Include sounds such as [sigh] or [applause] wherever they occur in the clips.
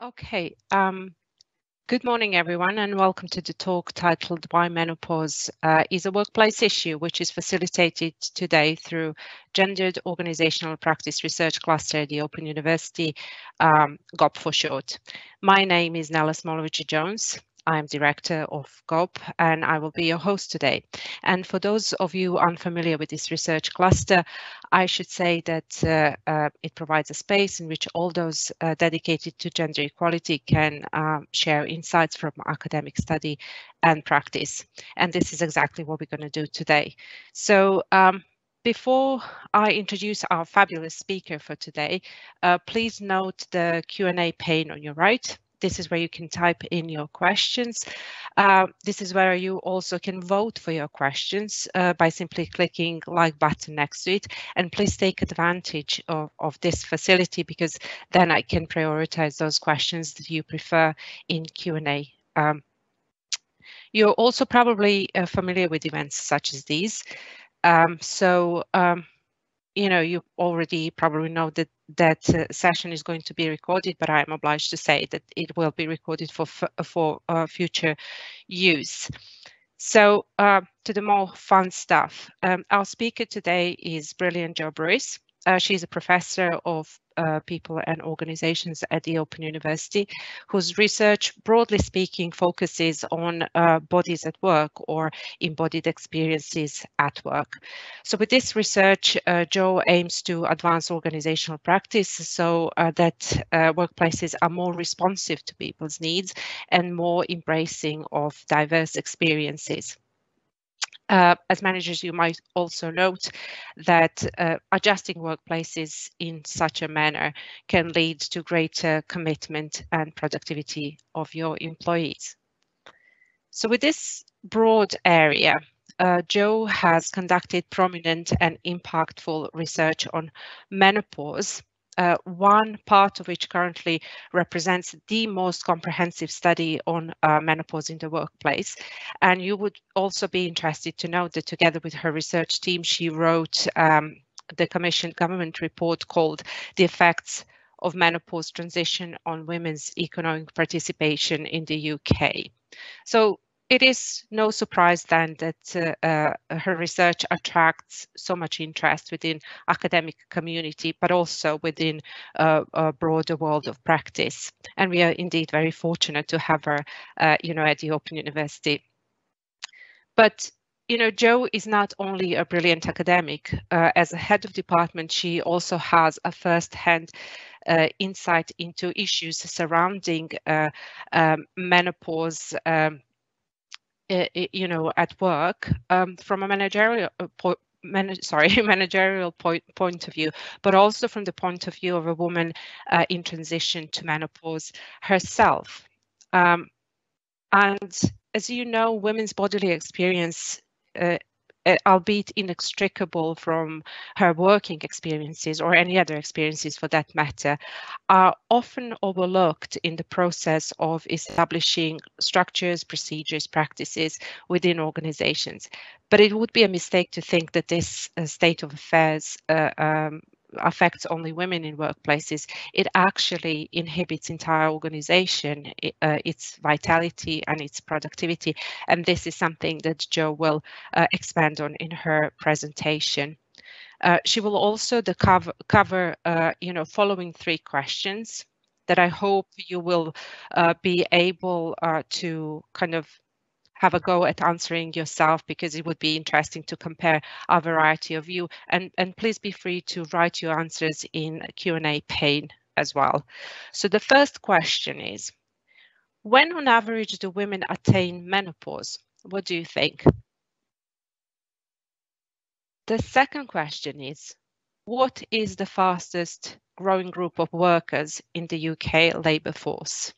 Okay. Um, good morning, everyone, and welcome to the talk titled Why Menopause uh, is a Workplace Issue, which is facilitated today through Gendered Organizational Practice Research Cluster at the Open University, um, GOP for short. My name is Nella Smolovic-Jones. I'm director of GOP and I will be your host today. And for those of you unfamiliar with this research cluster, I should say that uh, uh, it provides a space in which all those uh, dedicated to gender equality can um, share insights from academic study and practice. And this is exactly what we're going to do today. So um, before I introduce our fabulous speaker for today, uh, please note the Q&A pane on your right. This is where you can type in your questions. Uh, this is where you also can vote for your questions uh, by simply clicking like button next to it. And please take advantage of, of this facility because then I can prioritize those questions that you prefer in Q&A. Um, you're also probably uh, familiar with events such as these. Um, so um, you know, you already probably know that that uh, session is going to be recorded, but I'm obliged to say that it will be recorded for for uh, future use. So uh, to the more fun stuff, um, our speaker today is brilliant Jo Brewis. Uh, she's a professor of uh, people and organizations at the Open University, whose research, broadly speaking, focuses on uh, bodies at work or embodied experiences at work. So with this research, uh, Jo aims to advance organizational practice so uh, that uh, workplaces are more responsive to people's needs and more embracing of diverse experiences. Uh, as managers, you might also note that uh, adjusting workplaces in such a manner can lead to greater commitment and productivity of your employees. So with this broad area, uh, Jo has conducted prominent and impactful research on menopause uh, one part of which currently represents the most comprehensive study on uh, menopause in the workplace. And you would also be interested to know that together with her research team, she wrote um, the Commission government report called The Effects of Menopause Transition on Women's Economic Participation in the UK. So it is no surprise then that uh, uh, her research attracts so much interest within academic community, but also within uh, a broader world of practice. And we are indeed very fortunate to have her, uh, you know, at the Open University. But you know, Jo is not only a brilliant academic. Uh, as a head of department, she also has a first-hand uh, insight into issues surrounding um, menopause, um, you know, at work um, from a managerial uh, point [laughs] sorry, managerial point, point of view, but also from the point of view of a woman uh, in transition to menopause herself. Um, and as you know, women's bodily experience uh, albeit inextricable from her working experiences or any other experiences for that matter, are often overlooked in the process of establishing structures, procedures, practices within organizations. But it would be a mistake to think that this uh, state of affairs uh, um, affects only women in workplaces, it actually inhibits entire organization, uh, its vitality and its productivity. And this is something that Jo will uh, expand on in her presentation. Uh, she will also cover, cover uh, you know, following three questions that I hope you will uh, be able uh, to kind of have a go at answering yourself because it would be interesting to compare a variety of you and and please be free to write your answers in Q&A pane as well. So the first question is when on average do women attain menopause? What do you think? The second question is what is the fastest growing group of workers in the UK labour force?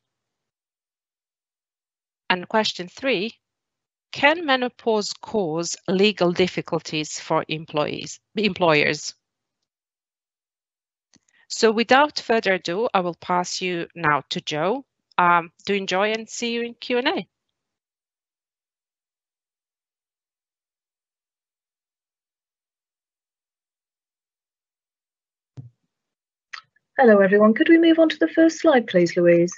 And question three, can menopause cause legal difficulties for employees, employers? So without further ado, I will pass you now to Jo. Um, do enjoy and see you in Q&A. Hello, everyone. Could we move on to the first slide, please, Louise?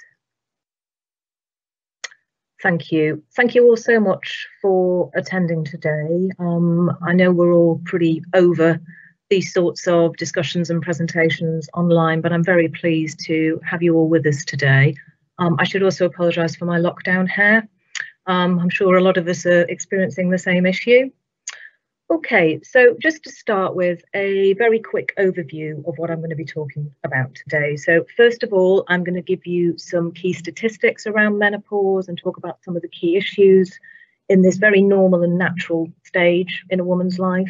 Thank you. Thank you all so much for attending today. Um, I know we're all pretty over these sorts of discussions and presentations online, but I'm very pleased to have you all with us today. Um, I should also apologise for my lockdown hair. Um, I'm sure a lot of us are experiencing the same issue. Okay, so just to start with a very quick overview of what I'm going to be talking about today. So first of all, I'm going to give you some key statistics around menopause and talk about some of the key issues in this very normal and natural stage in a woman's life.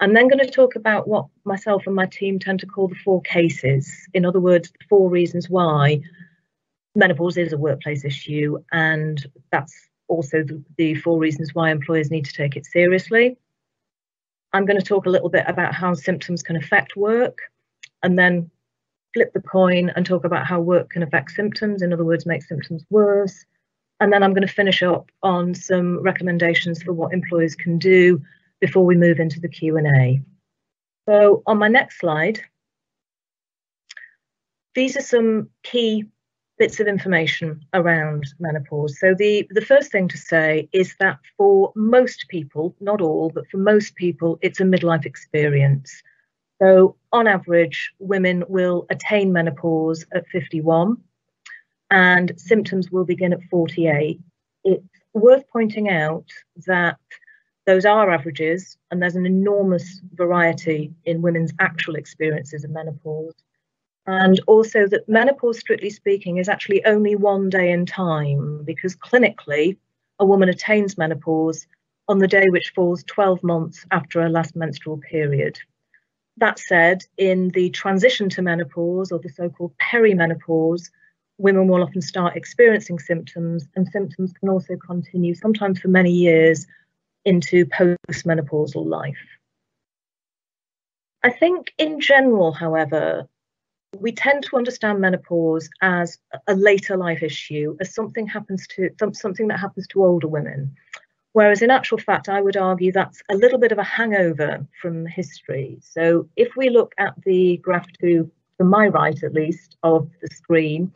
I'm then going to talk about what myself and my team tend to call the four cases. In other words, the four reasons why menopause is a workplace issue, and that's also the, the four reasons why employers need to take it seriously. I'm going to talk a little bit about how symptoms can affect work, and then flip the coin and talk about how work can affect symptoms, in other words, make symptoms worse. And then I'm going to finish up on some recommendations for what employers can do before we move into the Q&A. So on my next slide, these are some key bits of information around menopause. So the, the first thing to say is that for most people, not all, but for most people, it's a midlife experience. So on average, women will attain menopause at 51 and symptoms will begin at 48. It's worth pointing out that those are averages, and there's an enormous variety in women's actual experiences of menopause. And also that menopause, strictly speaking, is actually only one day in time because clinically, a woman attains menopause on the day which falls 12 months after her last menstrual period. That said, in the transition to menopause or the so called perimenopause, women will often start experiencing symptoms, and symptoms can also continue, sometimes for many years, into postmenopausal life. I think in general, however, we tend to understand menopause as a later life issue, as something happens to something that happens to older women. Whereas in actual fact, I would argue that's a little bit of a hangover from history. So if we look at the graph to, to my right, at least, of the screen,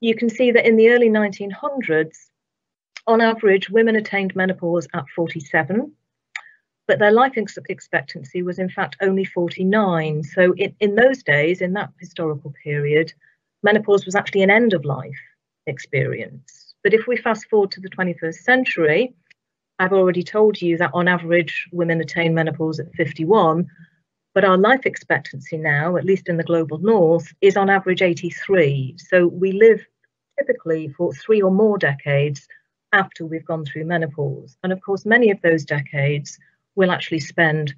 you can see that in the early 1900s, on average, women attained menopause at 47, but their life expectancy was in fact only 49. So, in, in those days, in that historical period, menopause was actually an end of life experience. But if we fast forward to the 21st century, I've already told you that on average, women attain menopause at 51, but our life expectancy now, at least in the global north, is on average 83. So we live typically for three or more decades after we've gone through menopause. And of course, many of those decades will actually spend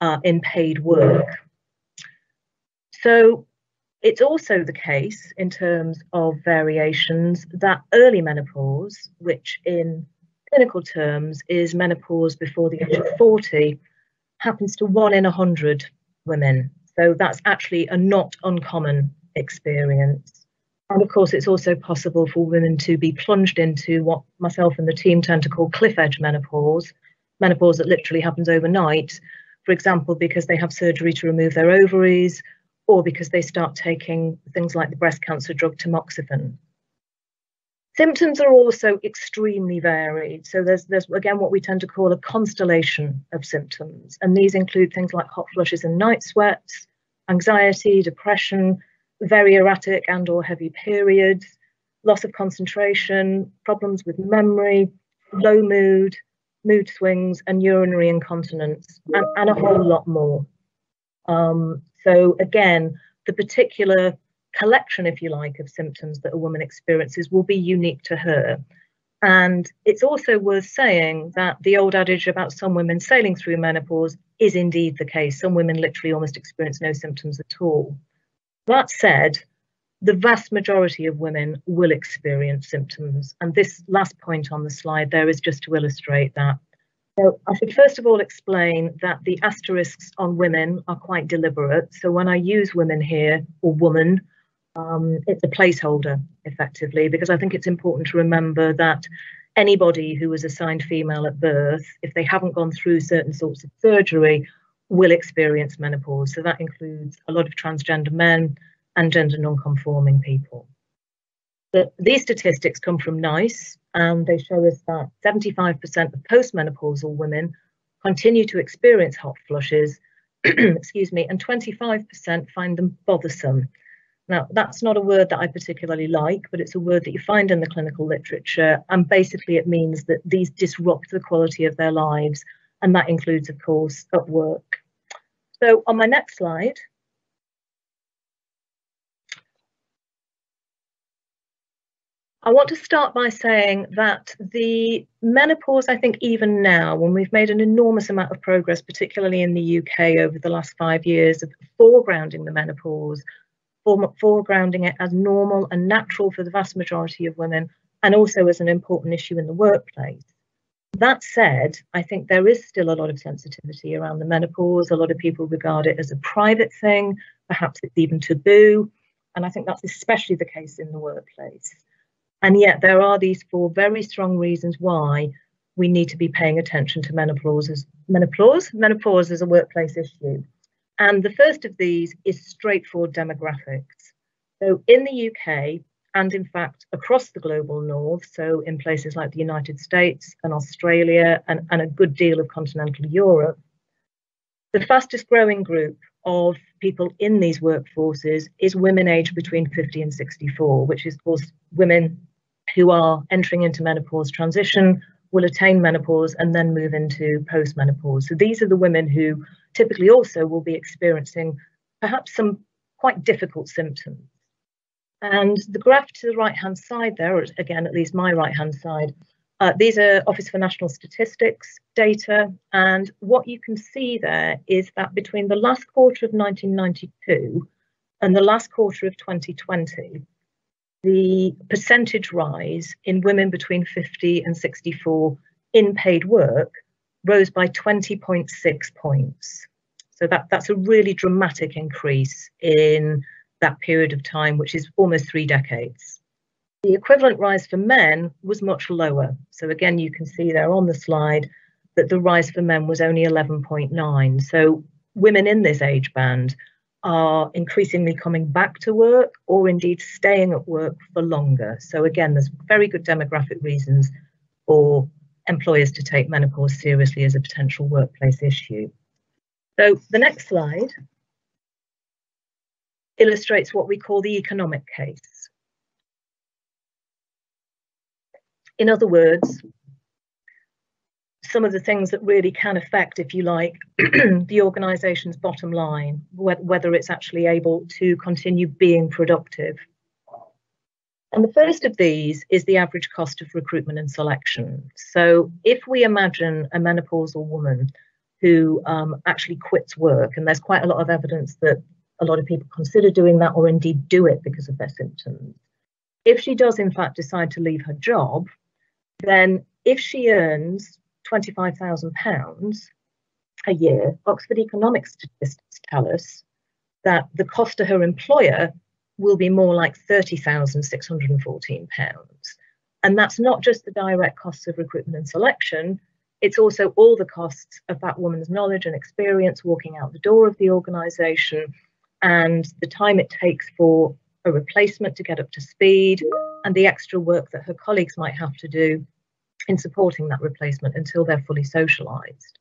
uh, in paid work. So it's also the case in terms of variations that early menopause, which in clinical terms is menopause before the age of 40, happens to one in a 100 women. So that's actually a not uncommon experience. And of course, it's also possible for women to be plunged into what myself and the team tend to call cliff edge menopause, menopause that literally happens overnight, for example, because they have surgery to remove their ovaries or because they start taking things like the breast cancer drug tamoxifen. Symptoms are also extremely varied. So there's, there's again what we tend to call a constellation of symptoms. And these include things like hot flushes and night sweats, anxiety, depression, very erratic and or heavy periods, loss of concentration, problems with memory, low mood, mood swings, and urinary incontinence, and, and a whole lot more. Um, so again, the particular collection, if you like, of symptoms that a woman experiences will be unique to her. And it's also worth saying that the old adage about some women sailing through menopause is indeed the case. Some women literally almost experience no symptoms at all. That said, the vast majority of women will experience symptoms. And this last point on the slide there is just to illustrate that. So I should first of all explain that the asterisks on women are quite deliberate. So when I use women here, or woman, um, it's a placeholder effectively, because I think it's important to remember that anybody who was assigned female at birth, if they haven't gone through certain sorts of surgery, will experience menopause. So that includes a lot of transgender men and gender non-conforming people. But these statistics come from NICE, and they show us that 75% of postmenopausal women continue to experience hot flushes, [clears throat] excuse me, and 25% find them bothersome. Now, that's not a word that I particularly like, but it's a word that you find in the clinical literature. And basically, it means that these disrupt the quality of their lives. And that includes, of course, at work. So, on my next slide, I want to start by saying that the menopause, I think, even now, when we've made an enormous amount of progress, particularly in the UK over the last five years, of foregrounding the menopause, foregrounding it as normal and natural for the vast majority of women, and also as an important issue in the workplace. That said, I think there is still a lot of sensitivity around the menopause. A lot of people regard it as a private thing, perhaps it's even taboo. And I think that's especially the case in the workplace. And yet, there are these four very strong reasons why we need to be paying attention to menopause as menopause, menopause as a workplace issue. And the first of these is straightforward demographics. So, in the UK, and in fact across the global north, so in places like the United States and Australia and, and a good deal of continental Europe, the fastest growing group of people in these workforces is women aged between 50 and 64, which is, of course, women who are entering into menopause transition will attain menopause and then move into postmenopause. So these are the women who typically also will be experiencing perhaps some quite difficult symptoms. And the graph to the right hand side there, or again, at least my right hand side, uh, these are Office for National Statistics data. And what you can see there is that between the last quarter of 1992 and the last quarter of 2020, the percentage rise in women between 50 and 64 in paid work rose by 20.6 points. So that, that's a really dramatic increase in that period of time, which is almost three decades. The equivalent rise for men was much lower. So again, you can see there on the slide that the rise for men was only 11.9. So women in this age band are increasingly coming back to work or indeed staying at work for longer. So, again, there's very good demographic reasons for employers to take menopause seriously as a potential workplace issue. So, the next slide illustrates what we call the economic case. In other words, some of the things that really can affect, if you like, [clears throat] the organisation's bottom line, whether it's actually able to continue being productive. And the first of these is the average cost of recruitment and selection. So if we imagine a menopausal woman who um, actually quits work, and there's quite a lot of evidence that a lot of people consider doing that or indeed do it because of their symptoms. If she does, in fact, decide to leave her job, then if she earns £25,000 a year, Oxford Economics statistics tell us that the cost to her employer will be more like £30,614. And that's not just the direct costs of recruitment and selection, it's also all the costs of that woman's knowledge and experience walking out the door of the organisation and the time it takes for a replacement to get up to speed and the extra work that her colleagues might have to do in supporting that replacement until they're fully socialised.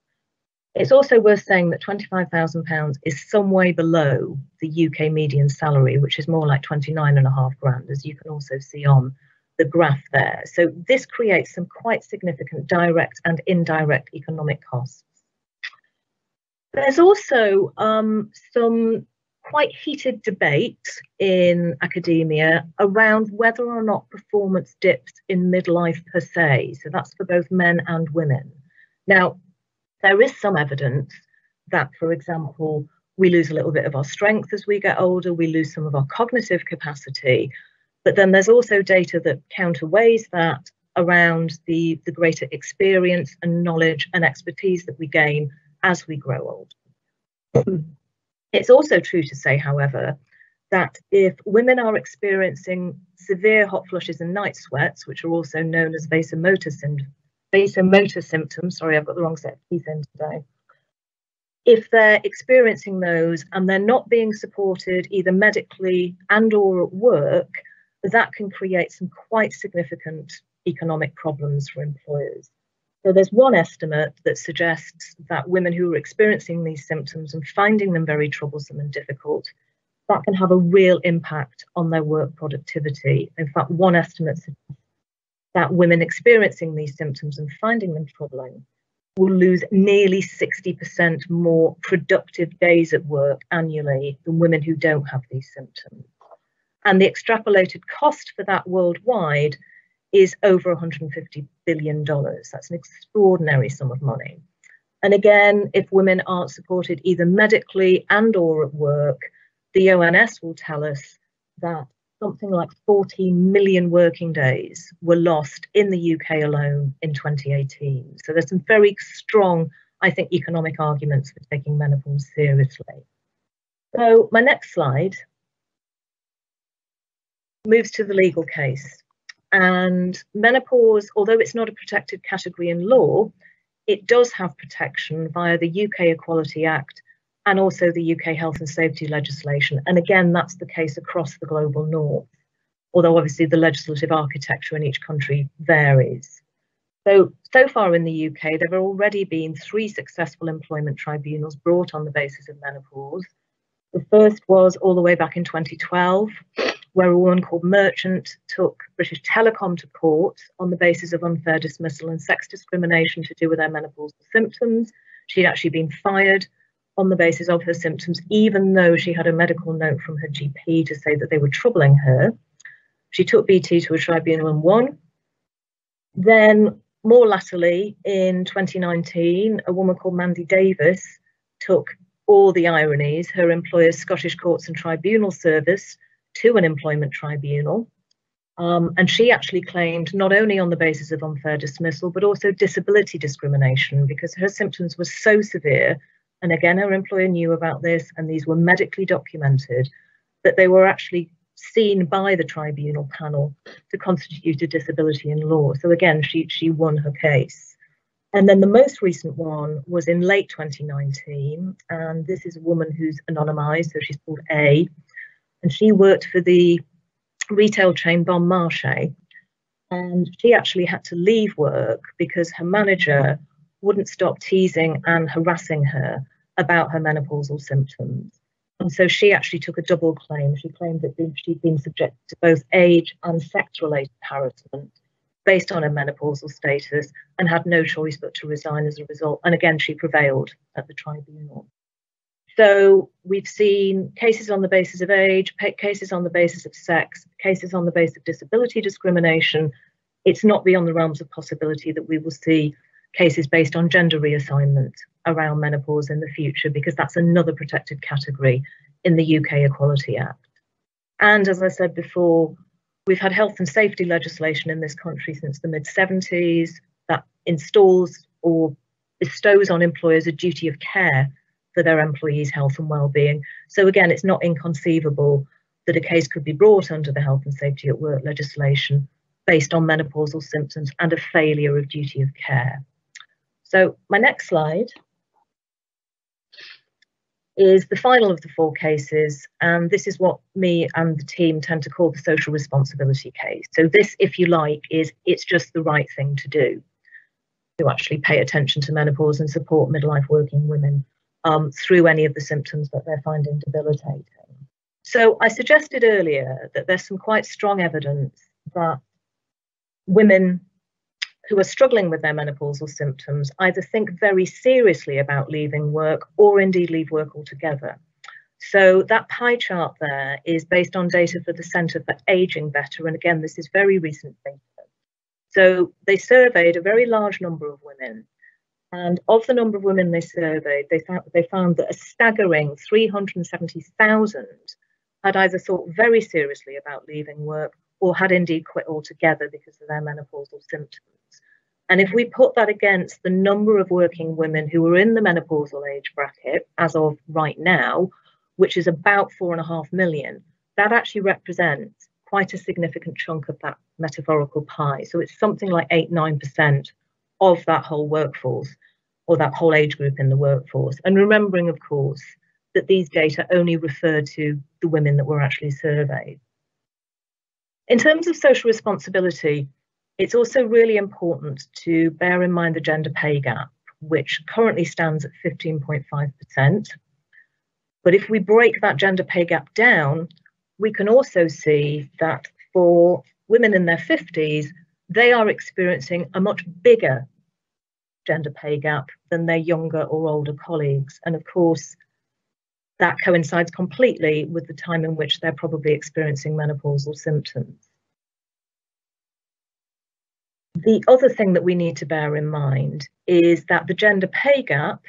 It's also worth saying that £25,000 is some way below the UK median salary, which is more like 29 and a half grand, as you can also see on the graph there. So this creates some quite significant direct and indirect economic costs. There's also um, some quite heated debate in academia around whether or not performance dips in midlife per se. So that's for both men and women. Now, there is some evidence that, for example, we lose a little bit of our strength as we get older, we lose some of our cognitive capacity. But then there's also data that counterweighs that around the, the greater experience and knowledge and expertise that we gain as we grow old. Hmm. It's also true to say, however, that if women are experiencing severe hot flushes and night sweats, which are also known as vasomotor, synd- vasomotor symptoms, sorry, I've got the wrong set of teeth in today. If they're experiencing those and they're not being supported either medically and or at work, that can create some quite significant economic problems for employers. So there's one estimate that suggests that women who are experiencing these symptoms and finding them very troublesome and difficult, that can have a real impact on their work productivity. In fact, one estimate suggests that women experiencing these symptoms and finding them troubling will lose nearly 60% more productive days at work annually than women who don't have these symptoms. And the extrapolated cost for that worldwide is over $150 billion. That's an extraordinary sum of money. And again, if women aren't supported either medically and or at work, the ONS will tell us that something like 14 million working days were lost in the UK alone in 2018. So there's some very strong, I think, economic arguments for taking menopause seriously. So my next slide moves to the legal case. And menopause, although it's not a protected category in law, it does have protection via the UK Equality Act and also the UK health and safety legislation. And again, that's the case across the global north, although obviously the legislative architecture in each country varies. So, so far in the UK, there have already been three successful employment tribunals brought on the basis of menopause. The first was all the way back in 2012, where a woman called Merchant took British Telecom to court on the basis of unfair dismissal and sex discrimination to do with her menopausal symptoms. She'd actually been fired on the basis of her symptoms, even though she had a medical note from her GP to say that they were troubling her. She took BT to a tribunal and won. Then, more latterly, in 2019, a woman called Mandy Davies took all the ironies, her employer's Scottish Courts and Tribunal Service, to an employment tribunal. Um, and she actually claimed not only on the basis of unfair dismissal, but also disability discrimination because her symptoms were so severe and again, her employer knew about this, and these were medically documented, that they were actually seen by the tribunal panel to constitute a disability in law. So again, she, she won her case. And then the most recent one was in late 2019, and this is a woman who's anonymized, so she's called A, and she worked for the retail chain Bon Marché. And she actually had to leave work because her manager wouldn't stop teasing and harassing her about her menopausal symptoms. And so she actually took a double claim. She claimed that she'd been subjected to both age and sex related harassment based on her menopausal status and had no choice but to resign as a result. And again, she prevailed at the tribunal. So we've seen cases on the basis of age, cases on the basis of sex, cases on the basis of disability discrimination. It's not beyond the realms of possibility that we will see cases based on gender reassignment around menopause in the future because that's another protected category in the UK Equality Act. And as I said before, we've had health and safety legislation in this country since the mid 70s that installs or bestows on employers a duty of care for their employees' health and well-being. So again, it's not inconceivable that a case could be brought under the health and safety at work legislation based on menopausal symptoms and a failure of duty of care. So my next slide is the final of the four cases, and this is what me and the team tend to call the social responsibility case. So this, if you like, is it's just the right thing to do to actually pay attention to menopause and support midlife working women um, through any of the symptoms that they're finding debilitating. So I suggested earlier that there's some quite strong evidence that women who are struggling with their menopausal symptoms either think very seriously about leaving work or indeed leave work altogether. So that pie chart there is based on data for the Centre for Aging Better. And again, this is very recent data. So they surveyed a very large number of women. And of the number of women they surveyed, they found, they found that a staggering 370,000 had either thought very seriously about leaving work or had indeed quit altogether because of their menopausal symptoms. And if we put that against the number of working women who are in the menopausal age bracket as of right now, which is about four and a half million, that actually represents quite a significant chunk of that metaphorical pie. So it's something like eight, nine percent of that whole workforce or that whole age group in the workforce. And remembering, of course, that these data only refer to the women that were actually surveyed. In terms of social responsibility, it's also really important to bear in mind the gender pay gap, which currently stands at 15.5%. But if we break that gender pay gap down, we can also see that for women in their 50s, they are experiencing a much bigger gender pay gap than their younger or older colleagues. And of course, that coincides completely with the time in which they're probably experiencing menopausal symptoms. The other thing that we need to bear in mind is that the gender pay gap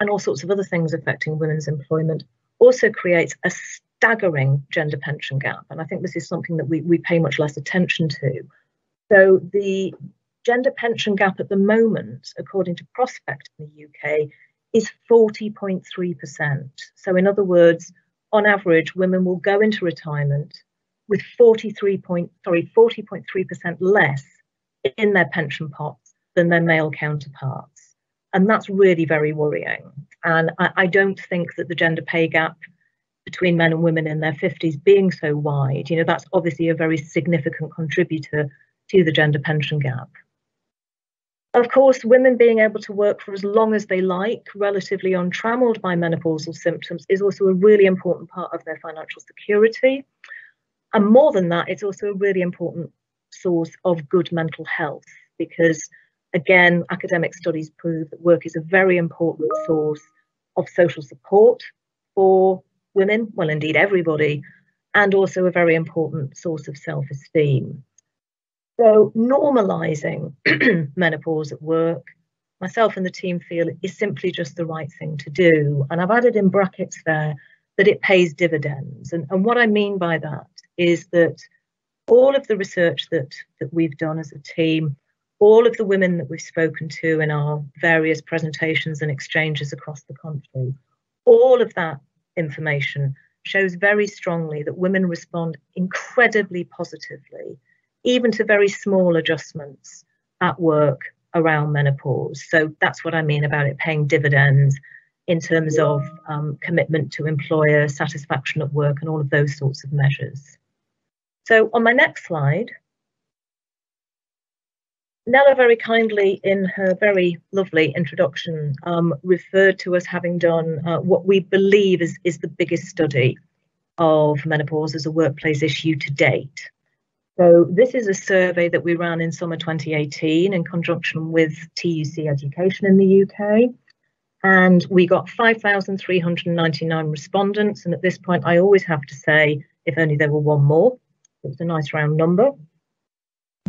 and all sorts of other things affecting women's employment also creates a staggering gender pension gap. And I think this is something that we, we pay much less attention to. So the gender pension gap at the moment, according to Prospect in the UK, is 40.3%. So in other words, on average, women will go into retirement with 43 point, sorry, 40.3% less in their pension pots than their male counterparts. And that's really very worrying. And I, I don't think that the gender pay gap between men and women in their 50s being so wide, you know, that's obviously a very significant contributor to the gender pension gap. Of course, women being able to work for as long as they like, relatively untrammeled by menopausal symptoms, is also a really important part of their financial security. And more than that, it's also a really important source of good mental health because, again, academic studies prove that work is a very important source of social support for women, well, indeed, everybody, and also a very important source of self esteem. So, normalizing [clears throat] menopause at work, myself and the team feel is simply just the right thing to do. And I've added in brackets there that it pays dividends. And, and what I mean by that is that all of the research that, that we've done as a team, all of the women that we've spoken to in our various presentations and exchanges across the country, all of that information shows very strongly that women respond incredibly positively, even to very small adjustments at work around menopause. So that's what I mean about it paying dividends in terms of um, commitment to employer satisfaction at work and all of those sorts of measures. So on my next slide, Nella very kindly, in her very lovely introduction, um, referred to us having done uh, what we believe is, is the biggest study of menopause as a workplace issue to date. So this is a survey that we ran in summer 2018 in conjunction with TUC Education in the UK. And we got 5,399 respondents. And at this point, I always have to say, if only there were one more. It was a nice round number.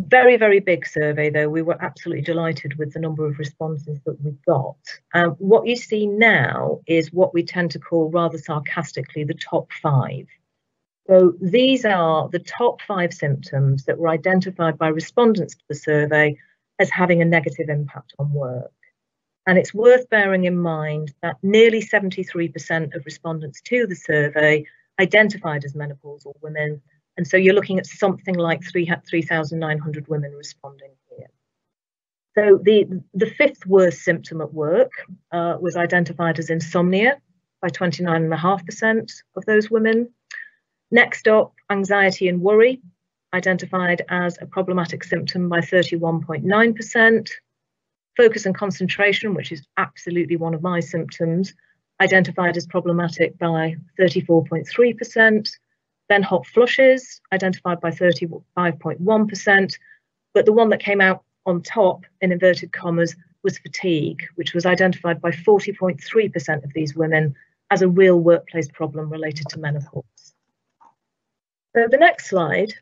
Very, very big survey, though. We were absolutely delighted with the number of responses that we got. Um, what you see now is what we tend to call rather sarcastically the top five. So these are the top five symptoms that were identified by respondents to the survey as having a negative impact on work. And it's worth bearing in mind that nearly 73% of respondents to the survey identified as menopausal women and so you're looking at something like 3,900 women responding here. So the, the fifth worst symptom at work uh, was identified as insomnia by 29.5% of those women. Next up, anxiety and worry, identified as a problematic symptom by 31.9%. Focus and concentration, which is absolutely one of my symptoms, identified as problematic by 34.3%. Then hot flushes, identified by 35.1%. But the one that came out on top, in inverted commas, was fatigue, which was identified by 40.3% of these women as a real workplace problem related to menopause. So the next slide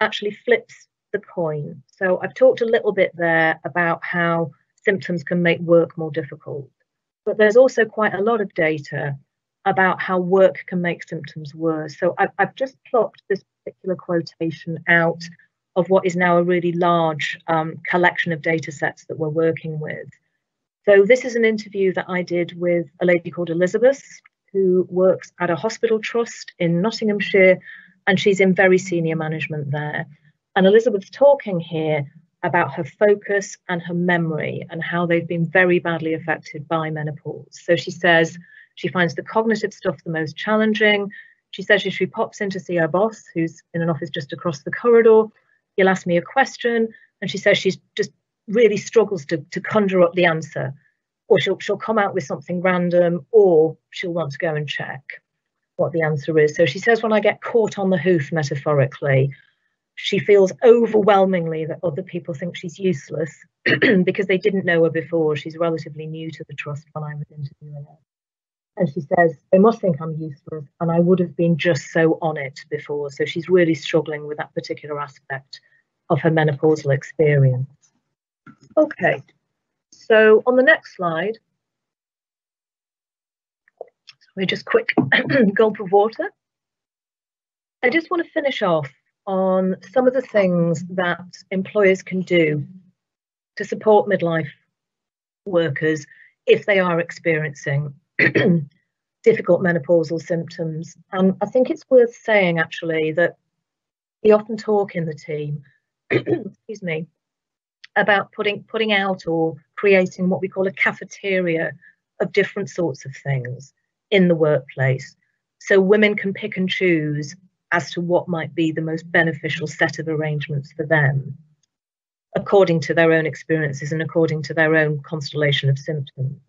actually flips the coin. So I've talked a little bit there about how symptoms can make work more difficult, but there's also quite a lot of data about how work can make symptoms worse. So I've, I've just plucked this particular quotation out of what is now a really large um, collection of data sets that we're working with. So this is an interview that I did with a lady called Elizabeth, who works at a hospital trust in Nottinghamshire, and she's in very senior management there. And Elizabeth's talking here about her focus and her memory and how they've been very badly affected by menopause. So she says, she finds the cognitive stuff the most challenging. She says if she pops in to see her boss, who's in an office just across the corridor, he'll ask me a question, and she says she's just really struggles to, to conjure up the answer, or she'll she'll come out with something random, or she'll want to go and check what the answer is. So she says when I get caught on the hoof, metaphorically, she feels overwhelmingly that other people think she's useless [clears throat] because they didn't know her before. She's relatively new to the trust when I was interviewing her. And she says, they must think I'm useless, and I would have been just so on it before. So she's really struggling with that particular aspect of her menopausal experience. Okay, so on the next slide, we just quick [clears throat] gulp of water. I just want to finish off on some of the things that employers can do to support midlife workers if they are experiencing [clears throat] difficult menopausal symptoms. And I think it's worth saying actually that we often talk in the team, [clears throat] excuse me, about putting putting out or creating what we call a cafeteria of different sorts of things in the workplace. So women can pick and choose as to what might be the most beneficial set of arrangements for them, according to their own experiences and according to their own constellation of symptoms.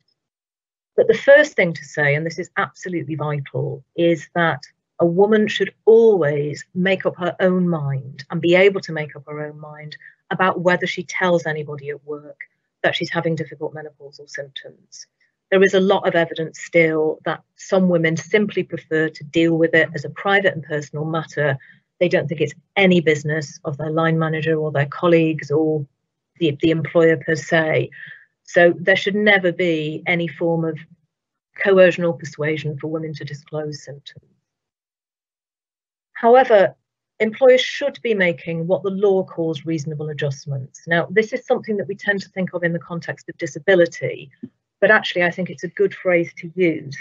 But the first thing to say, and this is absolutely vital, is that a woman should always make up her own mind and be able to make up her own mind about whether she tells anybody at work that she's having difficult menopausal symptoms. There is a lot of evidence still that some women simply prefer to deal with it as a private and personal matter. They don't think it's any business of their line manager or their colleagues or the, the employer per se. So there should never be any form of coercion or persuasion for women to disclose symptoms. However, employers should be making what the law calls reasonable adjustments. Now, this is something that we tend to think of in the context of disability, but actually, I think it's a good phrase to use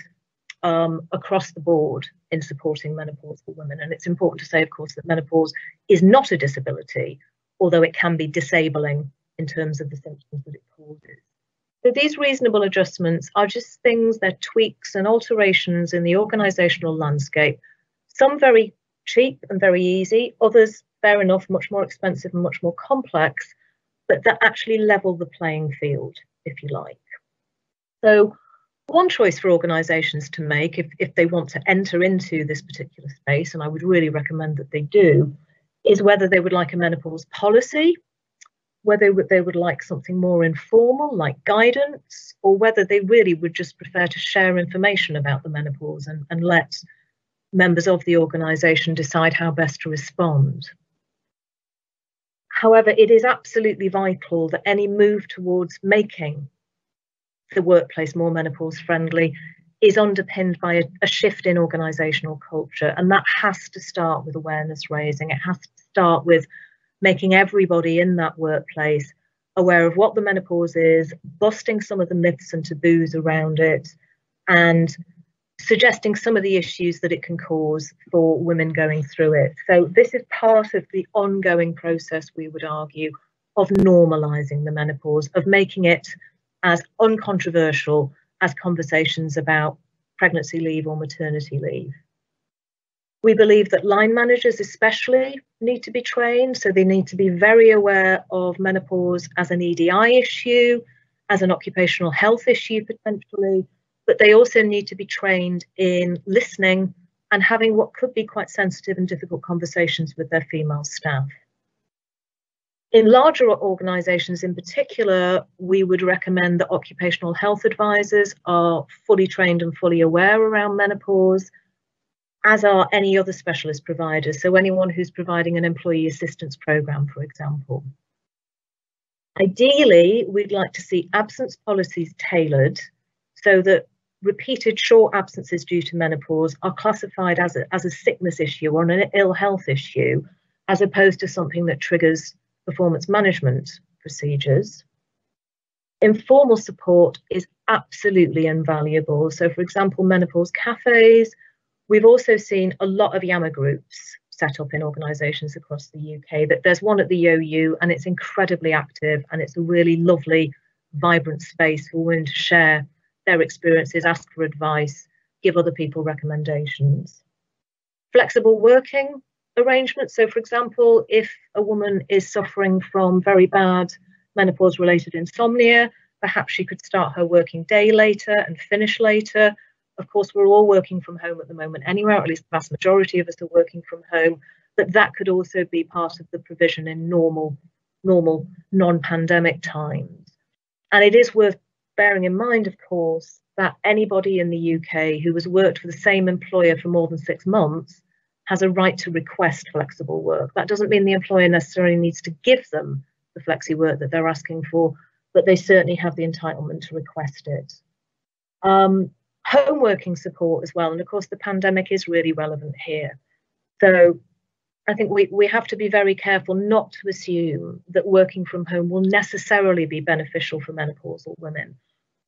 um, across the board in supporting menopause for women. And it's important to say, of course, that menopause is not a disability, although it can be disabling in terms of the symptoms that it causes. So these reasonable adjustments are just things, they're tweaks and alterations in the organisational landscape, some very cheap and very easy, others, fair enough, much more expensive and much more complex, but that actually level the playing field, if you like. So one choice for organisations to make if, if they want to enter into this particular space, and I would really recommend that they do, is whether they would like a menopause policy whether they would like something more informal, like guidance, or whether they really would just prefer to share information about the menopause and, and let members of the organisation decide how best to respond. However, it is absolutely vital that any move towards making the workplace more menopause friendly is underpinned by a, a shift in organisational culture. And that has to start with awareness raising. It has to start with making everybody in that workplace aware of what the menopause is, busting some of the myths and taboos around it, and suggesting some of the issues that it can cause for women going through it. So, this is part of the ongoing process, we would argue, of normalizing the menopause, of making it as uncontroversial as conversations about pregnancy leave or maternity leave. We believe that line managers, especially, need to be trained. So they need to be very aware of menopause as an EDI issue, as an occupational health issue potentially, but they also need to be trained in listening and having what could be quite sensitive and difficult conversations with their female staff. In larger organisations in particular, we would recommend that occupational health advisors are fully trained and fully aware around menopause as are any other specialist providers. So anyone who's providing an employee assistance program, for example. Ideally, we'd like to see absence policies tailored so that repeated short absences due to menopause are classified as a, as a sickness issue or an ill health issue, as opposed to something that triggers performance management procedures. Informal support is absolutely invaluable. So, for example, menopause cafes, We've also seen a lot of Yama groups set up in organisations across the UK. That there's one at the OU and it's incredibly active and it's a really lovely, vibrant space for women to share their experiences, ask for advice, give other people recommendations. Flexible working arrangements. So, for example, if a woman is suffering from very bad menopause related insomnia, perhaps she could start her working day later and finish later. Of course, we're all working from home at the moment anyway, or at least the vast majority of us are working from home, but that could also be part of the provision in normal, normal non-pandemic times. And it is worth bearing in mind, of course, that anybody in the UK who has worked for the same employer for more than six months has a right to request flexible work. That doesn't mean the employer necessarily needs to give them the flexi work that they're asking for, but they certainly have the entitlement to request it. Um, home working support as well, and of course the pandemic is really relevant here. So I think we, we have to be very careful not to assume that working from home will necessarily be beneficial for menopausal women.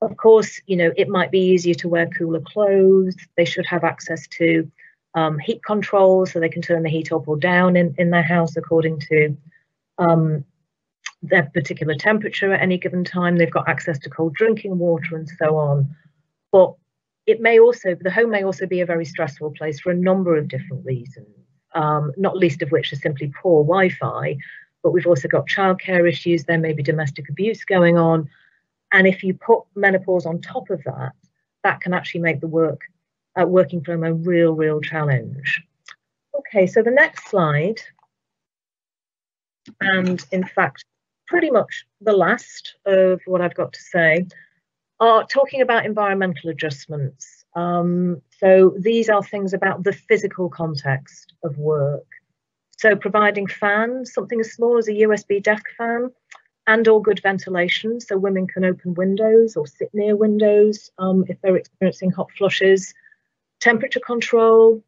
Of course, you know, it might be easier to wear cooler clothes. They should have access to um, heat controls so they can turn the heat up or down in, in their house according to um, their particular temperature at any given time. They've got access to cold drinking water and so on. But it may also, the home may also be a very stressful place for a number of different reasons, um, not least of which is simply poor Wi Fi. But we've also got childcare issues, there may be domestic abuse going on. And if you put menopause on top of that, that can actually make the work uh, working from a real, real challenge. Okay, so the next slide, and in fact, pretty much the last of what I've got to say, are talking about environmental adjustments. Um, so these are things about the physical context of work. So providing fans, something as small as a USB desk fan, and or good ventilation, so women can open windows or sit near windows um, if they're experiencing hot flushes temperature control,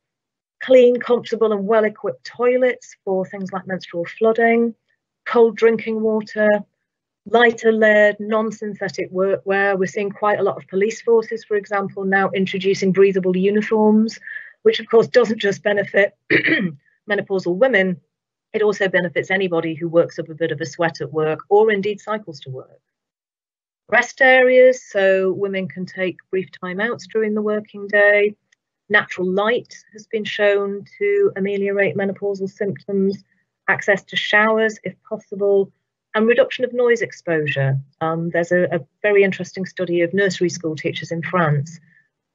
clean, comfortable, and well equipped toilets for things like menstrual flooding, cold drinking water, lighter layered, non synthetic workwear. We're seeing quite a lot of police forces, for example, now introducing breathable uniforms, which of course doesn't just benefit [clears throat] menopausal women, it also benefits anybody who works up a bit of a sweat at work or indeed cycles to work. Rest areas, so women can take brief time outs during the working day. Natural light has been shown to ameliorate menopausal symptoms, access to showers if possible, and reduction of noise exposure. Um, there's a, a very interesting study of nursery school teachers in France,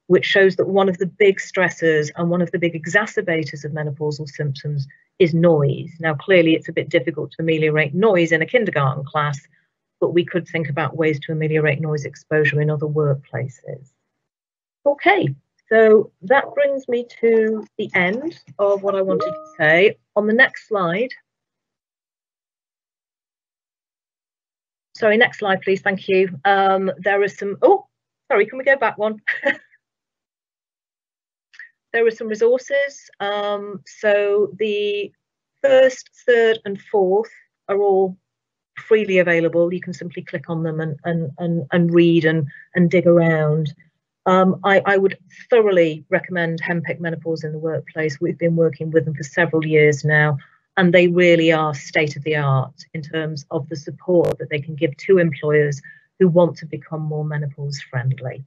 which shows that one of the big stressors and one of the big exacerbators of menopausal symptoms is noise. Now, clearly, it's a bit difficult to ameliorate noise in a kindergarten class, but we could think about ways to ameliorate noise exposure in other workplaces. Okay, so that brings me to the end of what I wanted to say. On the next slide, sorry, next slide, please. Thank you. Um, there are some, oh, sorry, can we go back one? [laughs] there are some resources. Um, so the first, third, and fourth are all freely available. You can simply click on them and, and, and, and read and, and dig around. Um, I, I, would thoroughly recommend Henpicked Menopause in the Workplace. We've been working with them for several years now, and they really are state of the art in terms of the support that they can give to employers who want to become more menopause friendly.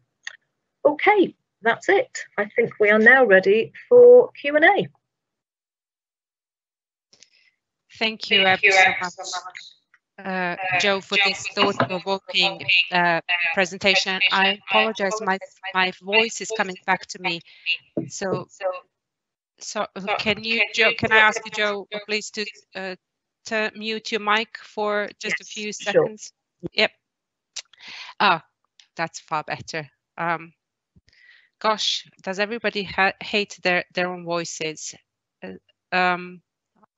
Okay, that's it. I think we are now ready for Q&A. Thank you, Thank you so much uh, Jo, for this thought-provoking uh, presentation. I apologize, my my voice is coming back to me. So, so can you, Jo, Can I ask you, Jo, please to uh, to mute your mic for just yes, a few seconds? Sure. Yep. Ah, that's far better. Um, gosh, does everybody ha hate their their own voices? Uh, um,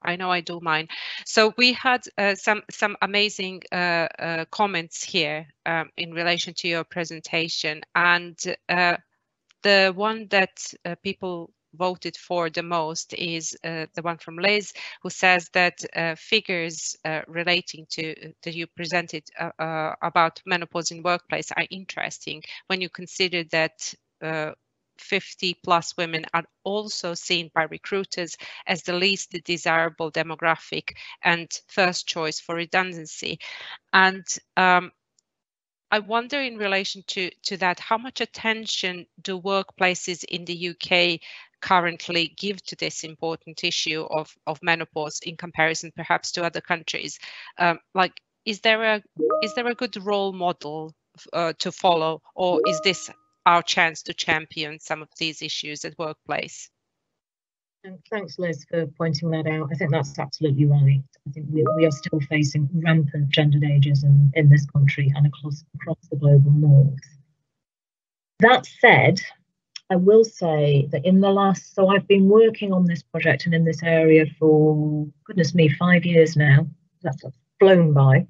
I know I do mine. So we had uh, some some amazing uh, uh, comments here um, in relation to your presentation, and uh, the one that uh, people voted for the most is uh, the one from Liz, who says that figures relating to that you presented about menopause in workplace are interesting when you consider that 50 plus women are also seen by recruiters as the least desirable demographic and first choice for redundancy. And um, I wonder in relation to, to that, how much attention do workplaces in the UK currently give to this important issue of, of menopause in comparison perhaps to other countries? Um, like, is there a is there a good role model uh, to follow, or is this our chance to champion some of these issues at workplace? Thanks, Liz, for pointing that out. I think that's absolutely right. I think we, we are still facing rampant gendered ageism in this country and across, across the global north. That said, I will say that in the last, so I've been working on this project and in this area for, goodness me, five years now. That's flown by.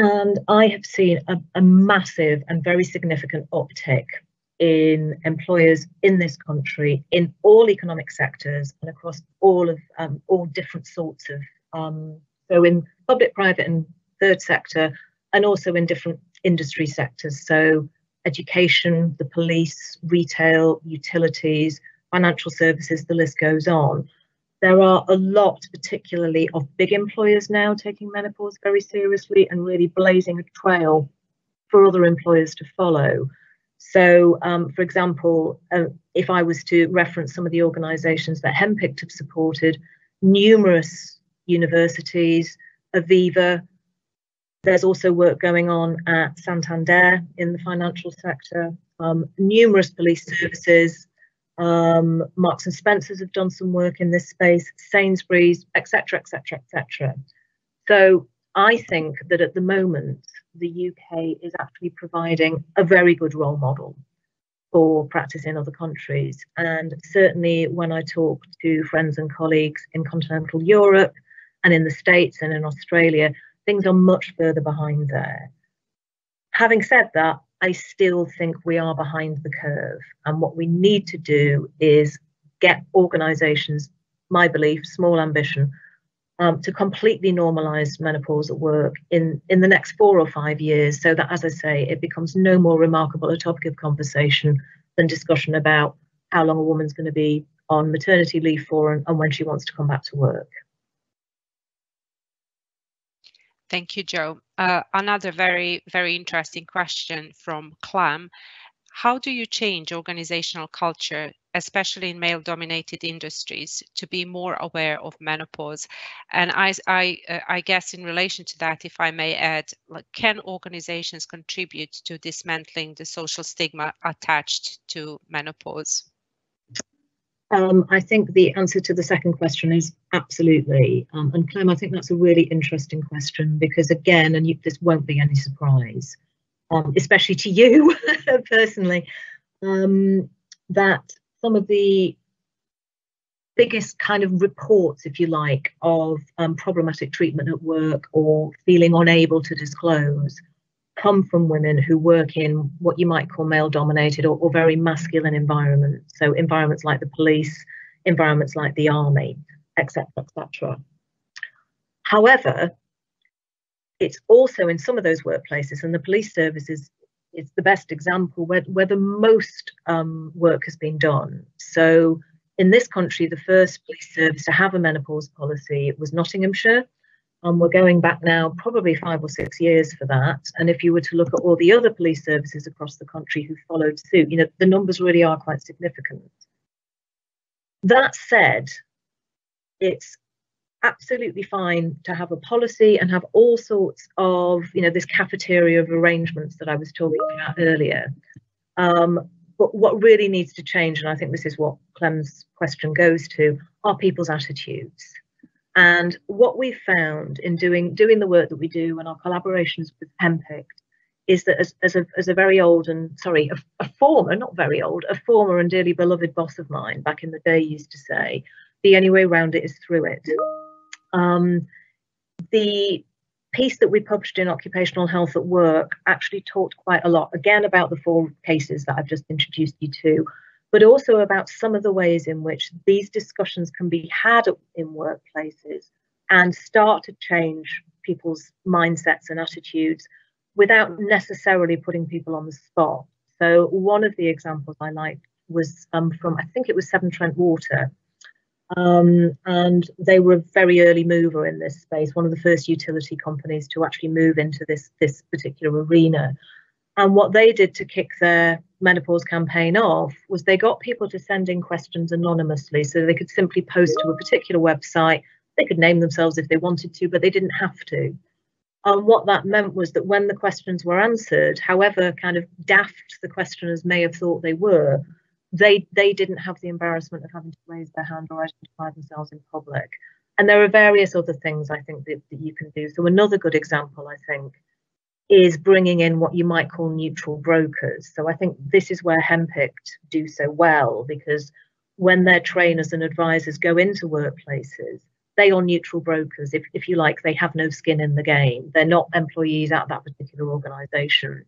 And I have seen a, a massive and very significant uptick in employers in this country in all economic sectors and across all of um, all different sorts of um, so in public, private, and third sector, and also in different industry sectors. So education, the police, retail, utilities, financial services, the list goes on. There are a lot, particularly of big employers now taking menopause very seriously and really blazing a trail for other employers to follow. So, um, for example, uh, if I was to reference some of the organisations that Henpicked have supported, numerous universities, Aviva, there's also work going on at Santander in the financial sector, um, numerous police services, um, Marks and Spencers have done some work in this space, Sainsbury's, etc., etc., etc. So I think that at the moment the UK is actually providing a very good role model for practice in other countries. And certainly when I talk to friends and colleagues in continental Europe and in the States and in Australia, things are much further behind there. Having said that, I still think we are behind the curve. And what we need to do is get organizations, my belief, small ambition, um, to completely normalize menopause at work in, in the next four or five years so that, as I say, it becomes no more remarkable a topic of conversation than discussion about how long a woman's going to be on maternity leave for and, and when she wants to come back to work. Thank you, Jo. Uh, another very, very interesting question from Clem. How do you change organizational culture, especially in male dominated industries, to be more aware of menopause? And I, I, uh, I guess in relation to that, if I may add, like, can organizations contribute to dismantling the social stigma attached to menopause? Um, I think the answer to the second question is absolutely. Um, and Clem, I think that's a really interesting question because, again, and you, this won't be any surprise, um, especially to you [laughs] personally, um, that some of the biggest kind of reports, if you like, of um, problematic treatment at work or feeling unable to disclose come from women who work in what you might call male dominated or, or, very masculine environments. So environments like the police, environments like the army, etc., etc. However, it's also in some of those workplaces, and the police service is, is the best example where, where the most um, work has been done. So in this country, the first police service to have a menopause policy was Nottinghamshire and we're going back now probably five or six years for that. And if you were to look at all the other police services across the country who followed suit, you know, the numbers really are quite significant. That said, it's absolutely fine to have a policy and have all sorts of, you know, this cafeteria of arrangements that I was talking about earlier. Um, but what really needs to change, and I think this is what Clem's question goes to, are people's attitudes. And what we found in doing doing the work that we do and our collaborations with Henpicked is that as, as, a, as a very old and sorry, a, a, former, not very old, a former and dearly beloved boss of mine back in the day used to say, the only way around it is through it. Um, the piece that we published in Occupational Health at Work actually talked quite a lot, again, about the four cases that I've just introduced you to, but also about some of the ways in which these discussions can be had in workplaces and start to change people's mindsets and attitudes without necessarily putting people on the spot. So, one of the examples I liked was um, from, I think it was Severn Trent Water. Um, and they were a very early mover in this space, one of the first utility companies to actually move into this, this particular arena. And what they did to kick their menopause campaign off was they got people to send in questions anonymously so they could simply post to a particular website. They could name themselves if they wanted to, but they didn't have to. And what that meant was that when the questions were answered, however kind of daft the questioners may have thought they were, they they didn't have the embarrassment of having to raise their hand or identify themselves in public. And there are various other things I think that, that you can do. So another good example, I think, is bringing in what you might call neutral brokers. So I think this is where Henpicked do so well because when their trainers and advisors go into workplaces, they are neutral brokers. If, if you like, they have no skin in the game. They're not employees at that particular organization.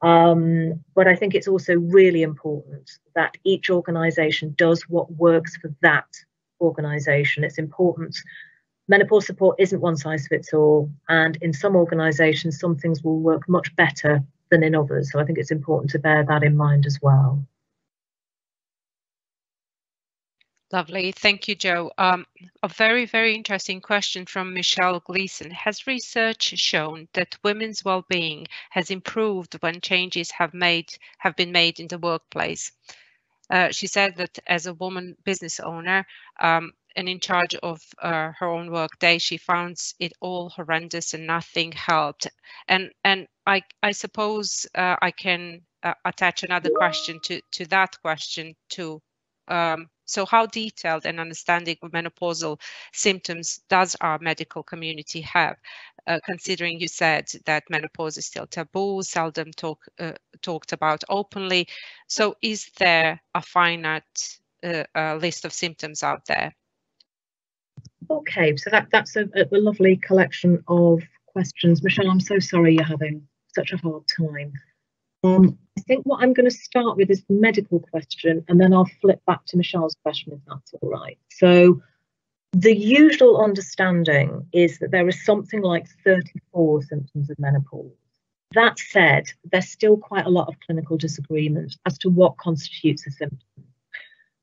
Um, but I think it's also really important that each organization does what works for that organization. It's important menopause support isn't one size fits all. And in some organizations, some things will work much better than in others. So I think it's important to bear that in mind as well. Lovely. Thank you, Jo. Um, a very, very interesting question from Michelle Gleason. Has research shown that women's well-being has improved when changes have made have been made in the workplace? Uh, she said that as a woman business owner, um, and in charge of uh, her own work day she found it all horrendous and nothing helped. And and i i suppose uh, i can uh, attach another question to to that question too. Um, so how detailed and understanding of menopausal symptoms does our medical community have? Uh, considering you said that menopause is still taboo seldom talk uh, talked about openly. So is there a finite uh, list of symptoms out there Okay, so that, that's a, a lovely collection of questions. Michelle, I'm so sorry you're having such a hard time. Um, I think what I'm going to start with is the medical question, and then I'll flip back to Michelle's question if that's all right. So, the usual understanding is that there is something like 34 symptoms of menopause. That said, there's still quite a lot of clinical disagreement as to what constitutes a symptom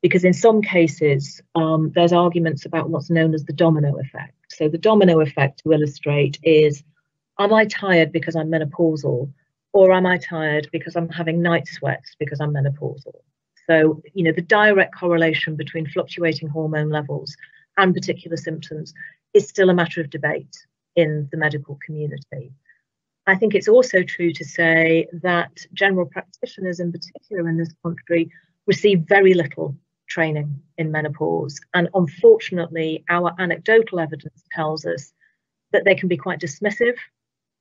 because in some cases um, there's arguments about what's known as the domino effect. So the domino effect to illustrate is am I tired because I'm menopausal or am I tired because I'm having night sweats because I'm menopausal? So, you know, the direct correlation between fluctuating hormone levels and particular symptoms is still a matter of debate in the medical community. I think it's also true to say that general practitioners, in particular in this country, receive very little training in menopause. And unfortunately, our anecdotal evidence tells us that they can be quite dismissive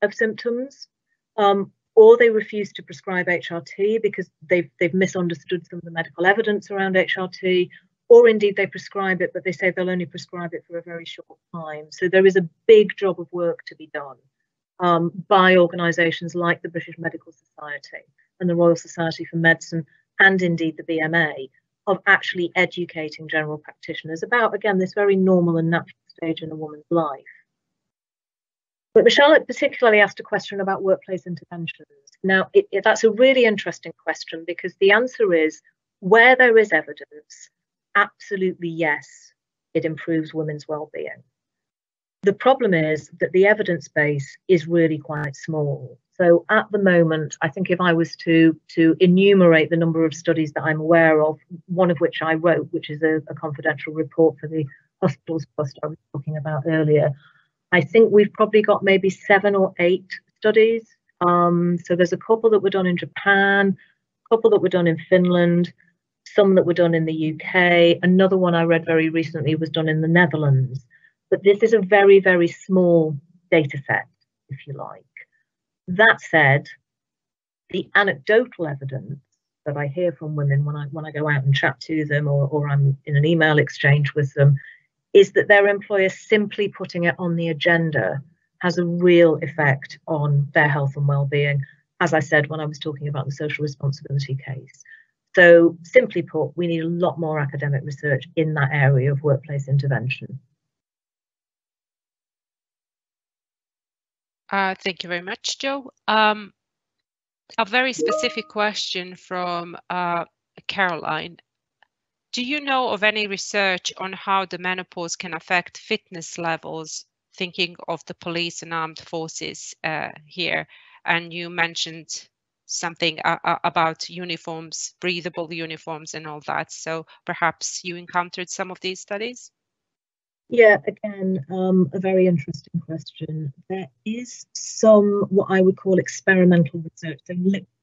of symptoms, um, or they refuse to prescribe HRT because they've, they've misunderstood some of the medical evidence around HRT, or indeed they prescribe it, but they say they'll only prescribe it for a very short time. So there is a big job of work to be done um, by organisations like the British Medical Society and the Royal Society for Medicine, and indeed the BMA, of actually educating general practitioners about, again, this very normal and natural stage in a woman's life. But Michelle particularly asked a question about workplace interventions. Now, it, it, that's a really interesting question because the answer is where there is evidence, absolutely yes, it improves women's well-being. The problem is that the evidence base is really quite small. So at the moment, I think if I was to to enumerate the number of studies that I'm aware of, one of which I wrote, which is a, a confidential report for the hospitals trust I was talking about earlier, I think we've probably got maybe seven or eight studies. Um, so there's a couple that were done in Japan, a couple that were done in Finland, some that were done in the UK. Another one I read very recently was done in the Netherlands. But this is a very, very small data set, if you like. That said, the anecdotal evidence that I hear from women when I when I go out and chat to them or, or I'm in an email exchange with them is that their employer simply putting it on the agenda has a real effect on their health and well-being, as I said when I was talking about the social responsibility case. So simply put, we need a lot more academic research in that area of workplace intervention. Uh, thank you very much, Jo. Um, a very specific question from uh, Caroline. Do you know of any research on how the menopause can affect fitness levels, thinking of the police and armed forces uh, here? And you mentioned something uh, about uniforms, breathable uniforms, and all that. So perhaps you encountered some of these studies. Yeah, again, um, a very interesting question. There is some what I would call experimental research, so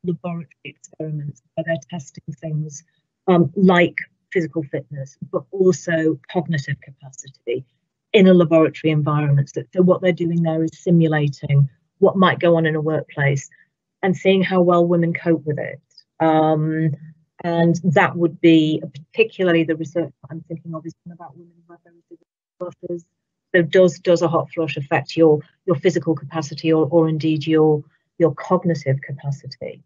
laboratory experiments where they're testing things um, like physical fitness, but also cognitive capacity in a laboratory environment. So, so what they're doing there is simulating what might go on in a workplace and seeing how well women cope with it. Um, and that would be particularly the research I'm thinking of is about women who have very flushes. So does does a hot flush affect your your physical capacity or, or indeed your your cognitive capacity?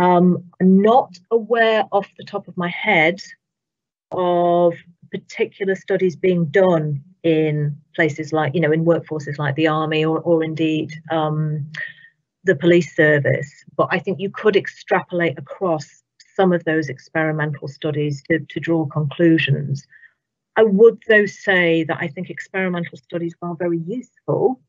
Um, I'm not aware off the top of my head of particular studies being done in places like, you know, in workforces like the army or, or indeed um, the police service. But I think you could extrapolate across some of those experimental studies to, to draw conclusions. I would, though, say that I think experimental studies, while very useful,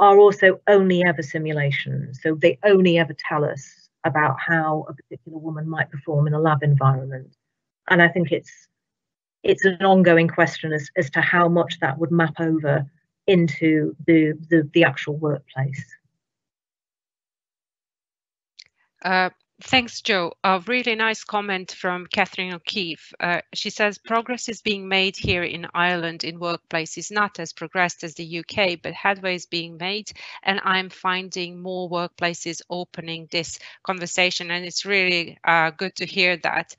are also only ever simulations. So they only ever tell us about how a particular woman might perform in a lab environment. And I think it's it's an ongoing question as, as to how much that would map over into the the, the actual workplace. Uh, Thanks, Jo. A really nice comment from Catherine O'Keefe. Uh, she says progress is being made here in Ireland in workplaces, not as progressed as the UK, but headway is being made. And I'm finding more workplaces opening this conversation. And it's really uh, good to hear that.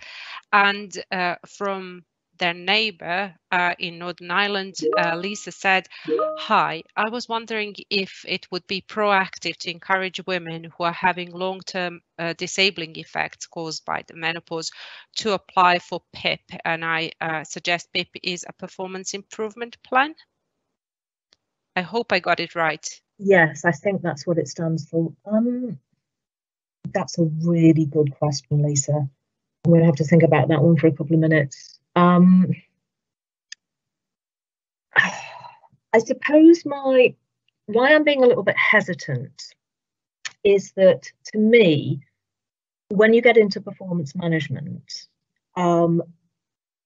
And uh, from their neighbor uh, in Northern Ireland, uh, Lisa said, Hi, I was wondering if it would be proactive to encourage women who are having long term uh, disabling effects caused by the menopause to apply for PIP. And I uh, suggest PIP is a performance improvement plan. I hope I got it right. Yes, I think that's what it stands for. Um, that's a really good question, Lisa. I'm going to have to think about that one for a couple of minutes. Um, I suppose my why I'm being a little bit hesitant is that to me, when you get into performance management, um,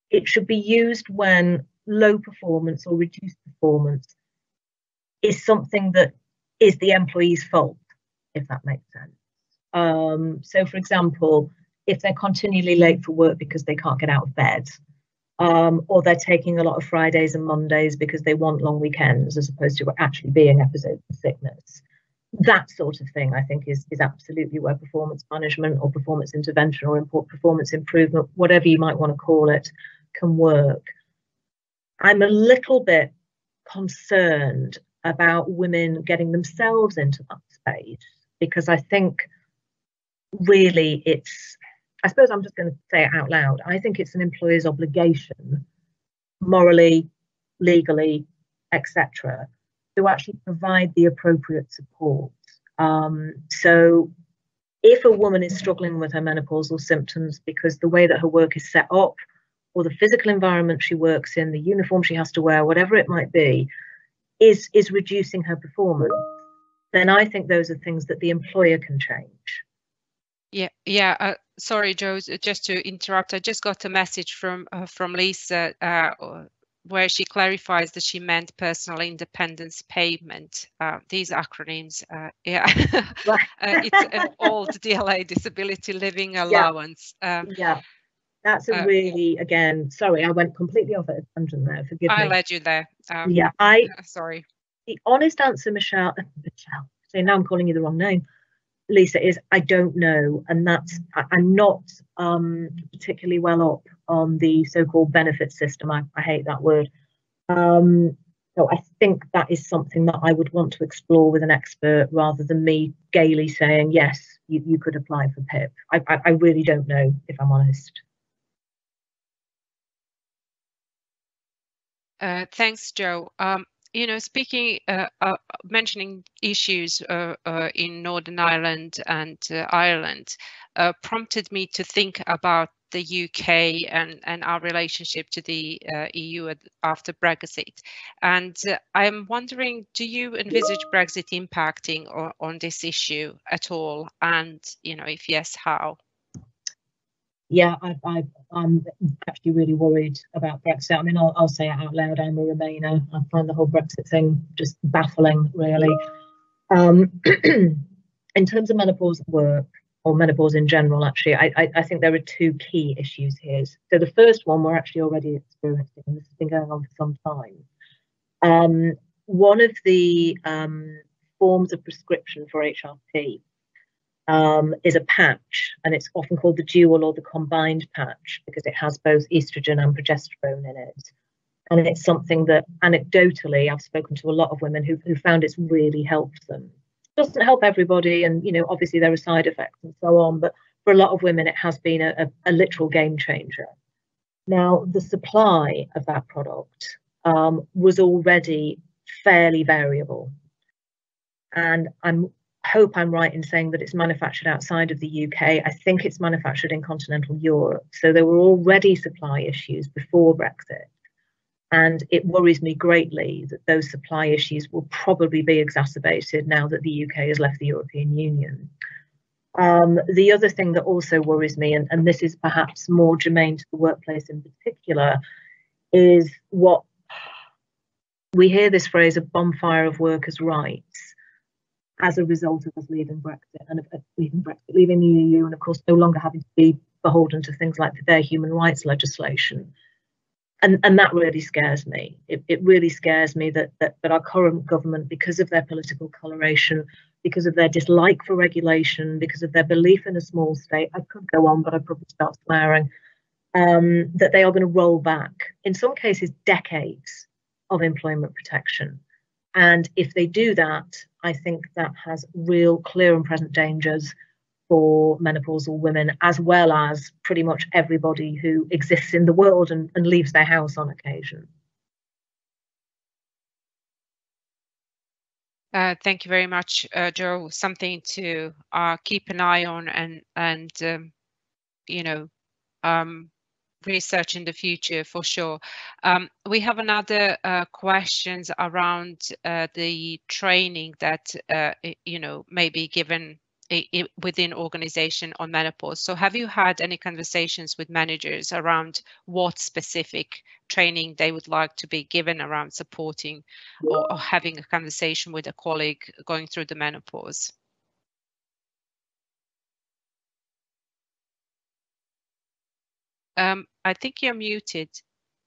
it should be used when low performance or reduced performance is something that is the employee's fault, if that makes sense. Um, so, for example, if they're continually late for work because they can't get out of bed, um, or they're taking a lot of Fridays and Mondays because they want long weekends as opposed to actually being episodes of sickness. That sort of thing, I think, is is absolutely where performance management or performance intervention or performance improvement, whatever you might want to call it, can work. I'm a little bit concerned about women getting themselves into that space because I think really it's I suppose I'm just going to say it out loud. I think it's an employer's obligation, morally, legally, etc., to actually provide the appropriate support. Um, so, if a woman is struggling with her menopausal symptoms because the way that her work is set up, or the physical environment she works in, the uniform she has to wear, whatever it might be, is is reducing her performance, then I think those are things that the employer can change. Yeah, yeah. Uh, sorry, Jo, just to interrupt. I just got a message from uh, from Lisa uh, where she clarifies that she meant personal independence payment. Uh, these acronyms, uh, yeah, [laughs] uh, it's an old DLA disability living allowance. Yeah. Um, yeah. That's a really, again, sorry, I went completely off at a tangent there. Forgive I me. I led you there. Um, yeah, I. Sorry. The honest answer, Michelle. [laughs] Michelle. So now I'm calling you the wrong name. Lisa, is I don't know, and that's I'm not um, particularly well up on the so-called benefit system. I, I hate that word. Um, so I think that is something that I would want to explore with an expert rather than me gaily saying yes, you, you could apply for PIP. I, I, I really don't know if I'm honest. Uh, thanks, Jo. Um, you know, speaking, uh, uh, mentioning issues uh, uh in Northern Ireland and uh, Ireland prompted me to think about the UK and, and our relationship to the EU after Brexit. And I'm wondering, do you envisage Brexit impacting on, on this issue at all? And, you know, if yes, how? Yeah, I, I'm actually really worried about Brexit. I mean, I'll, I'll say it out loud. I'm a Remainer. I find the whole Brexit thing just baffling, really. Um, [clears throat] in terms of menopause work, or menopause in general, actually, I, I, I, think there are two key issues here. So the first one we're actually already experiencing, and this has been going on for some time. Um, one of the um, forms of prescription for HRT um, is a patch, and it's often called the dual or the combined patch because it has both estrogen and progesterone in it. And it's something that anecdotally I've spoken to a lot of women who, who found it's really helped them doesn't help everybody, and you know, obviously there are side effects and so on. But for a lot of women, it has been a, a, a literal game changer. Now, the supply of that product um, was already fairly variable, and I'm hope I'm right in saying that it's manufactured outside of the UK. I think it's manufactured in continental Europe. So there were already supply issues before Brexit. And it worries me greatly that those supply issues will probably be exacerbated now that the UK has left the European Union. Um, the other thing that also worries me, and, and this is perhaps more germane to the workplace in particular, is what we hear this phrase a bonfire of workers' rights as a result of us leaving Brexit and of, leaving Brexit, leaving the EU, and of course no longer having to be beholden to things like their human rights legislation and and that really scares me. It, it really scares me that, that that our current government, because of their political coloration, because of their dislike for regulation, because of their belief in a small state, I could go on, but I'd probably start swearing. Um, that they are going to roll back, in some cases, decades of employment protection. And if they do that, I think that has real, clear, and present dangers for menopausal women, as well as pretty much everybody who exists in the world and, and leaves their house on occasion. Uh, thank you very much, uh, Jo. Something to uh, keep an eye on and and um, you know um, research in the future for sure. Um, we have another uh, questions around uh, the training that uh, you know may be given within organization on menopause. So have you had any conversations with managers around what specific training they would like to be given around supporting or, or having a conversation with a colleague going through the menopause? Um, I think you're muted,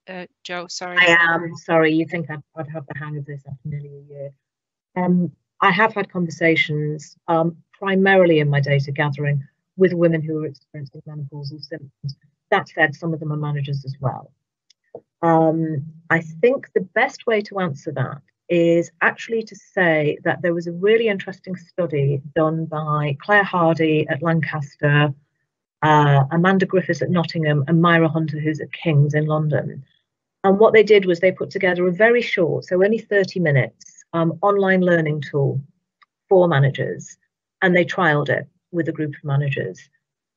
uh, Jo. Sorry. I am sorry. You think I'd, I'd have the hang of this after nearly a year? Um, I have had conversations um, primarily in my data gathering with women who are experiencing menopausal symptoms. That said, some of them are managers as well. Um, I think the best way to answer that is actually to say that there was a really interesting study done by Claire Hardy at Lancaster, uh, Amanda Griffiths at Nottingham, and Myra Hunter, who's at King's in London. And what they did was they put together a very short, so only 30 minutes, um, online learning tool for managers and they trialed it with a group of managers.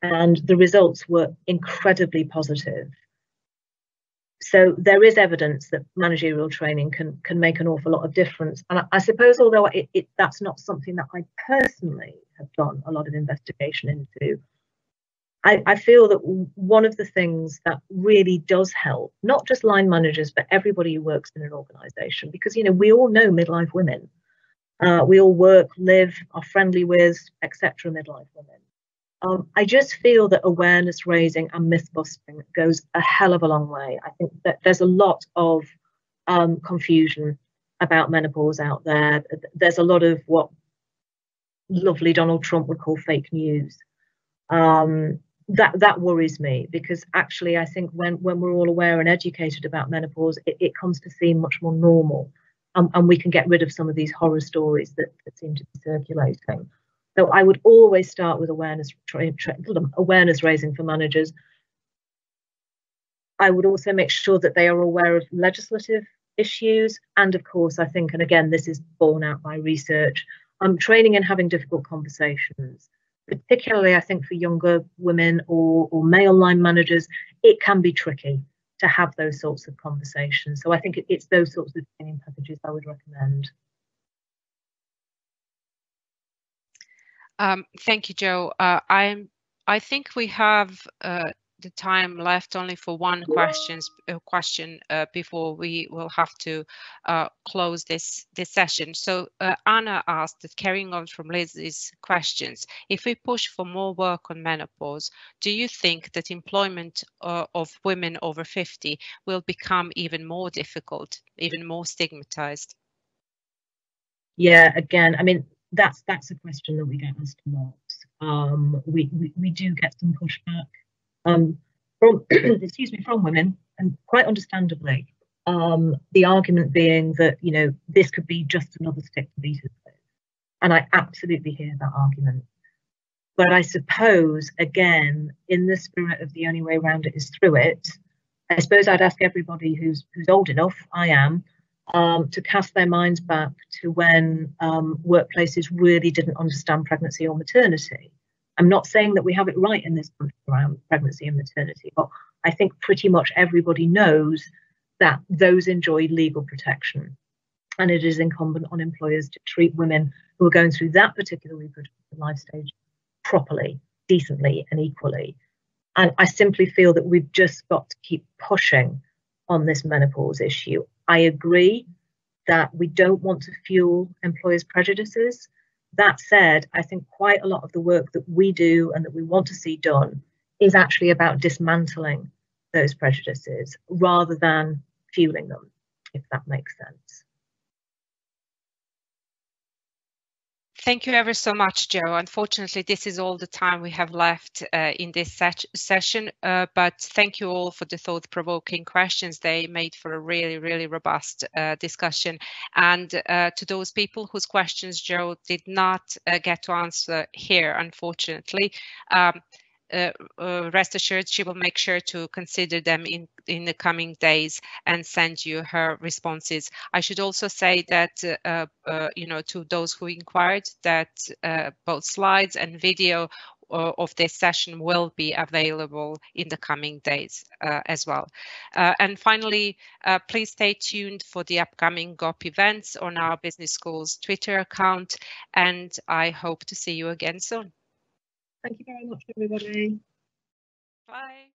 And the results were incredibly positive. So there is evidence that managerial training can can make an awful lot of difference. And i, I suppose although it, it, that's not something that i personally have done a lot of investigation into I, I feel that one of the things that really does help not just line managers but everybody who works in an organization because you know we all know midlife women uh, we all work, live, are friendly with, etc. midlife women. Um, I just feel that awareness raising and myth busting goes a hell of a long way. I think that there's a lot of um, confusion about menopause out there. There's a lot of what lovely Donald Trump would call fake news. Um, that that worries me because actually I think when when we're all aware and educated about menopause, it, it comes to seem much more normal and, and we can get rid of some of these horror stories that, that seem to be circulating. So I would always start with awareness tra- tra- awareness raising for managers. I would also make sure that they are aware of legislative issues, and of course, I think, and again, this is borne out by research, um, training and having difficult conversations. Particularly I think for younger women or, or male line managers, it can be tricky to have those sorts of conversations. So I think it, it's those sorts of training packages I would recommend. Um, thank you, Jo. Uh, I'm. I think we have uh, the time left only for one questions uh, question uh, before we will have to uh, close this this session. So uh, Anna asked that carrying on from Liz's questions, if we push for more work on menopause, do you think that employment uh, of women over 50 will become even more difficult, even more stigmatized? Yeah, again, I mean that's that's a question that we get asked a lot. Um, we, we we do get some pushback um, from [clears throat] excuse me from women, and quite understandably, um, the argument being that you know this could be just another stick to beat us with, and I absolutely hear that argument. But I suppose again, in the spirit of the only way around it is through it, I suppose I'd ask everybody who's who's old enough, I am, um, to cast their minds back to when um, workplaces really didn't understand pregnancy or maternity I'm not saying that we have it right in this country around pregnancy and maternity, but I think pretty much everybody knows that those enjoy legal protection. And it is incumbent on employers to treat women who are going through that particular reproductive life stage properly, decently, and equally. And I simply feel that we've just got to keep pushing on this menopause issue. I agree that we don't want to fuel employers' prejudices. That said, I think quite a lot of the work that we do and that we want to see done is actually about dismantling those prejudices rather than fueling them, if that makes sense. Thank you ever so much, Jo. Unfortunately, this is all the time we have left uh, in this se session, uh, but thank you all for the thought-provoking questions. They made for a really, really robust uh, discussion. And uh, to those people whose questions Jo did not uh, get to answer here, unfortunately, um, uh, uh, rest assured she will make sure to consider them in in the coming days and send you her responses. I should also say that uh, uh you know to those who inquired that uh, both slides and video uh, of this session will be available in the coming days as well. And finally please stay tuned for the upcoming gop events on our business schools twitter account and i hope to see you again soon Thank you very much, everybody. Bye.